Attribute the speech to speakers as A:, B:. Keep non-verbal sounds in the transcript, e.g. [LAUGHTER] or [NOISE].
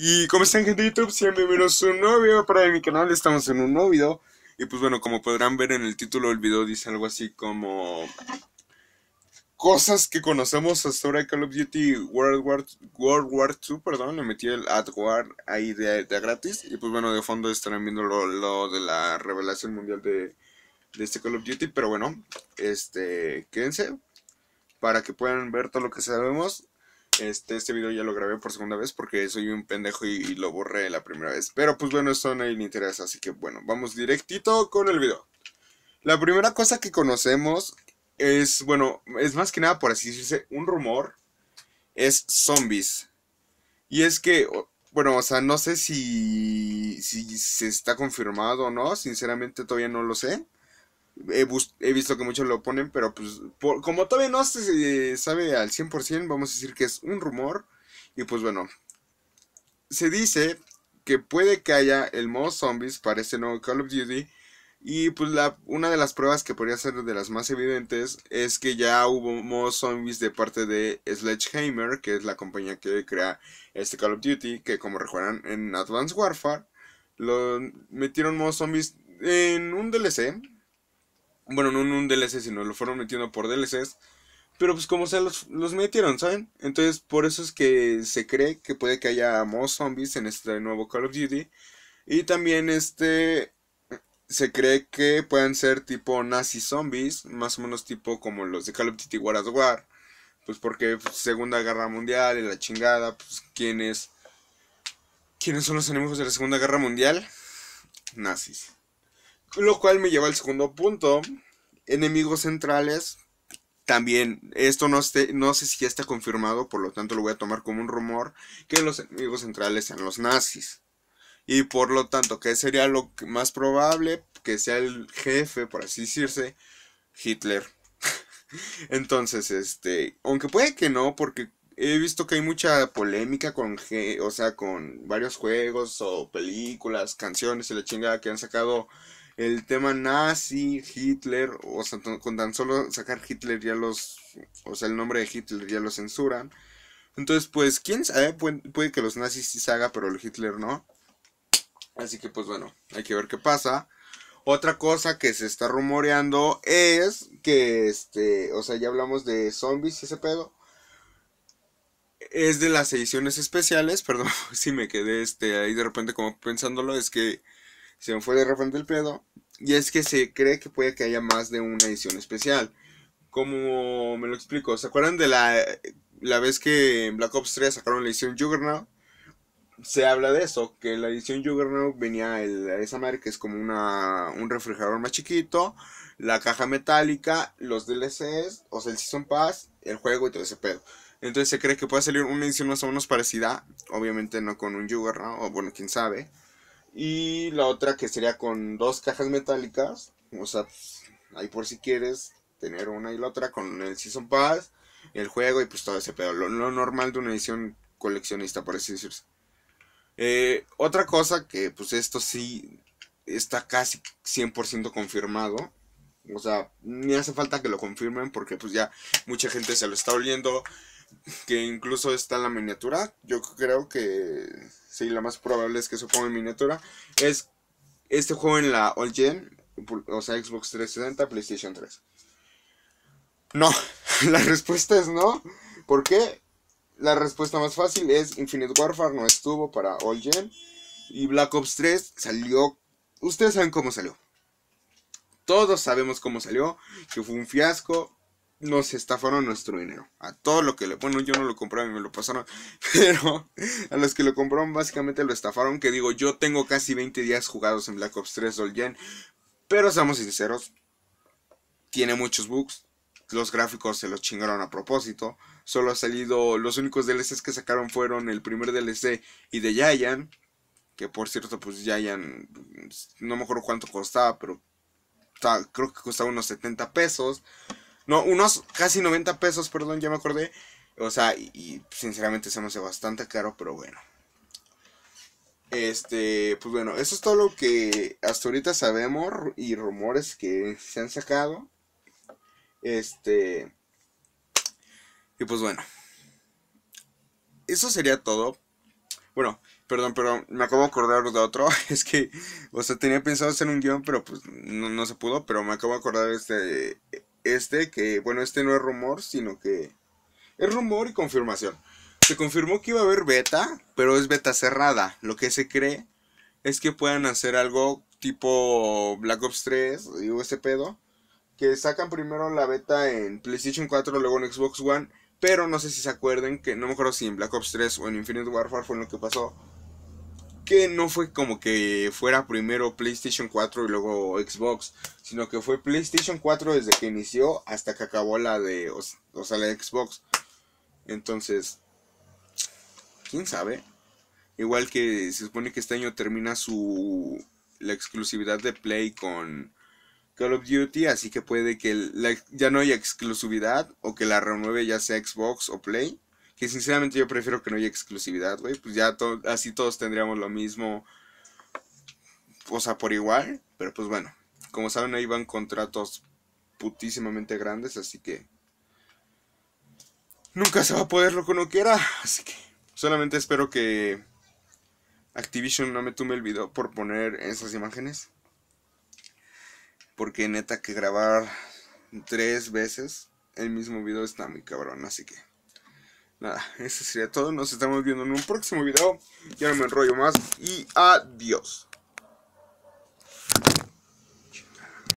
A: Y como están gente de YouTube, sean bienvenidos a un nuevo video para mi canal, estamos en un nuevo video. Y pues bueno, como podrán ver en el título del video dice algo así como Cosas que conocemos hasta ahora de Call of Duty World War, World War II, perdón, le metí el AdWar ahí de, gratis. Y pues bueno, de fondo estarán viendo lo, de la revelación mundial de, de este Call of Duty. Pero bueno, este, quédense para que puedan ver todo lo que sabemos este, este video ya lo grabé por segunda vez porque soy un pendejo y, lo borré la primera vez. Pero pues bueno, eso no le interesa, así que bueno, vamos directito con el video. La primera cosa que conocemos es, bueno, es más que nada por así decirse, un rumor, es zombies. Y es que, bueno, o sea, no sé si, si se está confirmado o no, sinceramente todavía no lo sé he, visto que muchos lo ponen, pero pues como todavía no se sabe al 100%, vamos a decir que es un rumor. Y pues bueno, se dice que puede que haya el modo zombies para este nuevo Call of Duty. Y pues la, una de las pruebas que podría ser de las más evidentes es que ya hubo modo zombies de parte de Sledgehammer, que es la compañía que crea este Call of Duty, que como recuerdan en Advanced Warfare, lo metieron modo zombies en un DLC bueno, no en un DLC, sino lo fueron metiendo por DLCs. Pero pues como sea, los, los metieron, ¿saben? Entonces por eso es que se cree que puede que haya más zombies en este nuevo Call of Duty. Y también este se cree que puedan ser tipo nazi zombies, más o menos tipo como los de Call of Duty War at War. Pues porque pues, Segunda Guerra Mundial y la chingada, pues ¿quiénes, ¿quiénes son los enemigos de la Segunda Guerra Mundial? Nazis. Lo cual me lleva al segundo punto. Enemigos centrales. También, esto no, esté, no sé si ya está confirmado, por lo tanto lo voy a tomar como un rumor, que los enemigos centrales sean los nazis. Y por lo tanto, ¿qué sería lo más probable? Que sea el jefe, por así decirse, Hitler. [LAUGHS] Entonces, este, aunque puede que no, porque he visto que hay mucha polémica con, o sea, con varios juegos o películas, canciones y la chingada que han sacado el tema nazi, Hitler, o sea, con tan solo sacar Hitler ya los, o sea, el nombre de Hitler ya lo censuran. Entonces, pues, quién sabe, puede, que los nazis sí se haga, pero el Hitler no. Así que, pues bueno, hay que ver qué pasa. Otra cosa que se está rumoreando es que, este, o sea, ya hablamos de zombies y ese pedo. Es de las ediciones especiales, [LAUGHS] perdón si me quedé este, ahí de repente como pensándolo, es que se me fue de repente el pedo. Y es que se cree que puede que haya más de una edición especial. Como me lo explico, ¿se acuerdan de la, la vez que en Black Ops 3 sacaron la edición Juggernaut? Se habla de eso, que la edición Juggernaut venía el, esa madre que es como una, un refrigerador más chiquito, la caja metálica, los DLCs, o sea, el Season Pass, el juego y todo ese pedo. Entonces se cree que puede salir una edición más o menos parecida, obviamente no con un Juggernaut, o bueno, quién sabe. Y la otra que sería con dos cajas metálicas. O sea, ahí por si quieres tener una y la otra con el Season Pass, el juego y pues todo ese pedo. Lo, normal de una edición coleccionista, por así decirse. Eh, otra cosa que pues esto sí está casi 100% confirmado. O sea, ni hace falta que lo confirmen porque pues ya mucha gente se lo está oliendo que incluso está la miniatura. Yo creo que sí, la más probable es que se ponga en miniatura. Es este juego en la All Gen, o sea, Xbox 360, PlayStation 3. No, [LAUGHS] la respuesta es no. ¿Por qué? La respuesta más fácil es Infinite Warfare no estuvo para All Gen. Y Black Ops 3 salió. Ustedes saben cómo salió. Todos sabemos cómo salió. Que fue un fiasco nos estafaron nuestro dinero. A todo lo que le. Bueno, yo no lo compré y me lo pasaron. [LAUGHS] Pero a los que lo compraron, básicamente lo estafaron. Que digo, yo tengo casi 20 días jugados en Black Ops 3 All Gen. Pero seamos sinceros, tiene muchos bugs. Los gráficos se los chingaron a propósito. Solo ha salido. Los únicos DLCs que sacaron fueron el primer DLC y de Giant. Que por cierto, pues Giant. No me acuerdo cuánto costaba, pero. Creo que costaba unos 70 pesos. No, unos casi 90 pesos, perdón, ya me acordé. O sea, y, sinceramente se me hace bastante caro, pero bueno. Este, pues bueno, eso es todo lo que hasta ahorita sabemos y rumores que se han sacado. Este, y pues bueno, eso sería todo. Bueno, perdón, pero me acabo de acordar de otro. [LAUGHS] Es que, o sea, tenía pensado hacer un guion, pero pues no, no se pudo. Pero me acabo de acordar de este, este, que, bueno, este no es rumor, sino que es rumor y confirmación. Se confirmó que iba a haber beta, pero es beta cerrada. Lo que se cree es que puedan hacer algo tipo Black Ops 3 y ese pedo. Que sacan primero la beta en PlayStation 4, luego en Xbox One. Pero no sé si se acuerden que, no me acuerdo si en Black Ops 3 o en Infinite Warfare fue lo que pasó. Que no fue como que fuera primero PlayStation 4 y luego Xbox. Sino que fue PlayStation 4 desde que inició hasta que acabó la de, o sea, la Xbox. Entonces, quién sabe. Igual que se supone que este año termina su la exclusividad de Play con Call of Duty, así que puede que ya no haya exclusividad o que la renueve ya sea Xbox o Play. Que sinceramente yo prefiero que no haya exclusividad, güey. Pues ya así todos tendríamos lo mismo. O sea, por igual. Pero pues bueno, como saben ahí van contratos putísimamente grandes, así que nunca se va a poder lo que uno quiera. Así que solamente espero que Activision no me tumbe el video por poner esas imágenes. Porque neta que grabar tres veces el mismo video está muy cabrón. Así que nada, [LAUGHS] eso sería todo. Nos estamos viendo en un próximo video. Ya no me enrollo más. Y adiós.